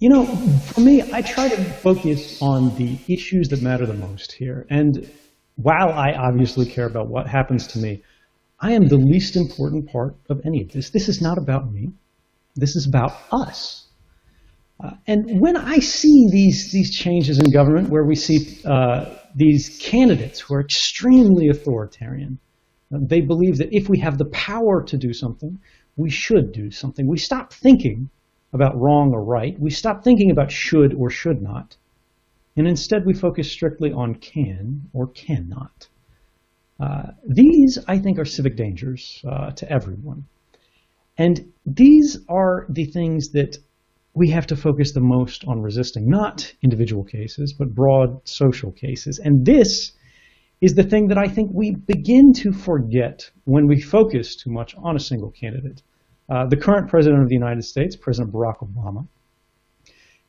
You know, for me, I try to focus on the issues that matter the most here. And while I obviously care about what happens to me, I am the least important part of any of this. This is not about me. This is about us. Uh, and when I see these, these changes in government where we see uh, these candidates who are extremely authoritarian, uh, they believe that if we have the power to do something, we should do something. We stop thinking about wrong or right. We stop thinking about should or should not. And instead we focus strictly on can or cannot. Uh, these, I think, are civic dangers uh, to everyone. And these are the things that we have to focus the most on resisting, not individual cases, but broad social cases. And this is the thing that I think we begin to forget when we focus too much on a single candidate. Uh, the current president of the United States, President Barack Obama,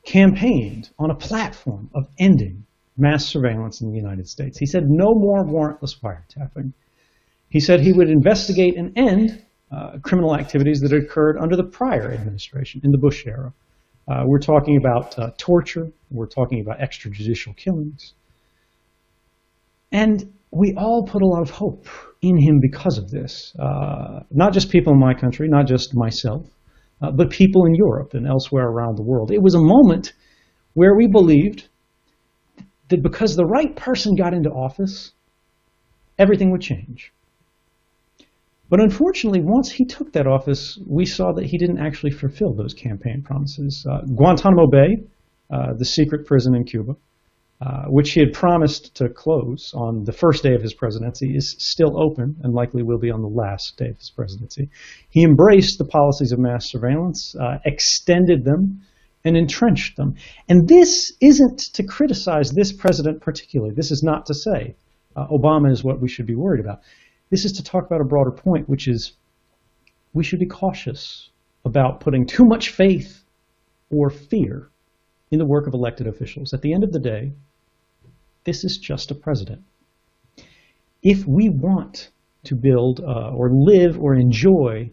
campaigned on a platform of ending mass surveillance in the United States. He said no more warrantless wiretapping. He said he would investigate and end uh, criminal activities that occurred under the prior administration in the Bush era. Uh, we're talking about uh, torture. We're talking about extrajudicial killings. And we all put a lot of hope in him because of this. Uh, not just people in my country, not just myself, uh, but people in Europe and elsewhere around the world. It was a moment where we believed that because the right person got into office, everything would change. But unfortunately, once he took that office, we saw that he didn't actually fulfill those campaign promises. Uh, Guantanamo Bay, uh, the secret prison in Cuba, uh, which he had promised to close on the first day of his presidency, is still open and likely will be on the last day of his presidency. He embraced the policies of mass surveillance, uh, extended them, and entrenched them. And this isn't to criticize this president particularly. This is not to say uh, Obama is what we should be worried about. This is to talk about a broader point, which is we should be cautious about putting too much faith or fear in the work of elected officials. At the end of the day, this is just a president. If we want to build uh, or live or enjoy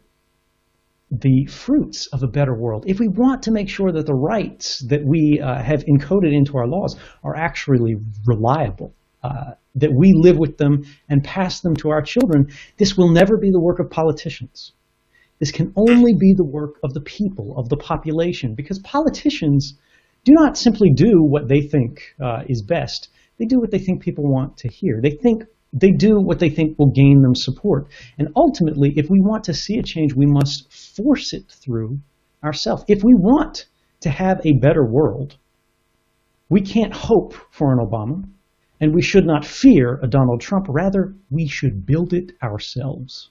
the fruits of a better world, if we want to make sure that the rights that we uh, have encoded into our laws are actually reliable, uh, that we live with them and pass them to our children, this will never be the work of politicians. This can only be the work of the people, of the population, because politicians do not simply do what they think uh, is best. They do what they think people want to hear. They think they do what they think will gain them support. And ultimately, if we want to see a change, we must force it through ourselves. If we want to have a better world, we can't hope for an Obama. And we should not fear a Donald Trump. Rather, we should build it ourselves.